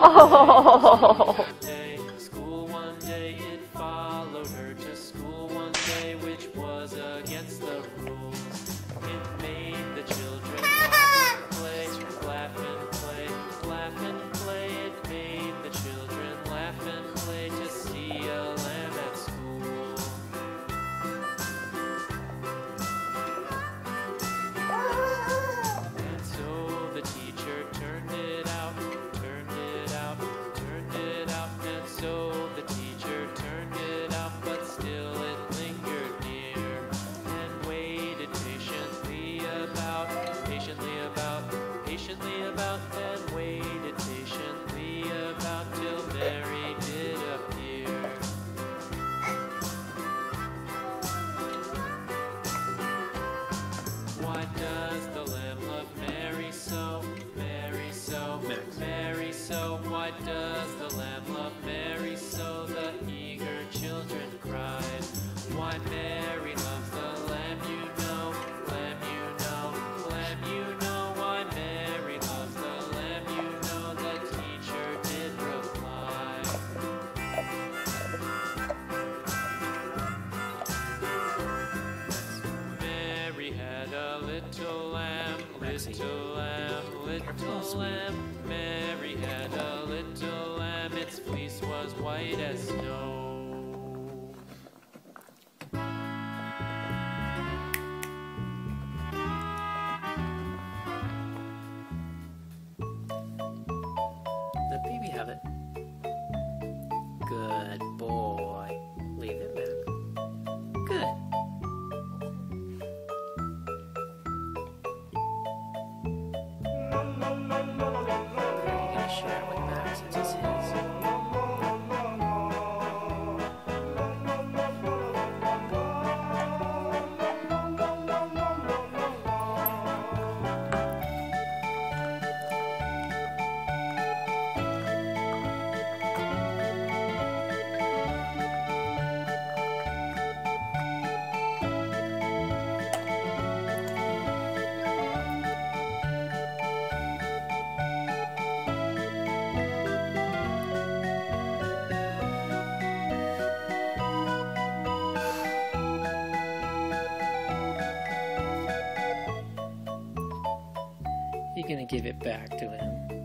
哦。little lamb, little lamb, little lamb. Mary had a little lamb, its fleece was white as snow. The baby have it. going to give it back to him.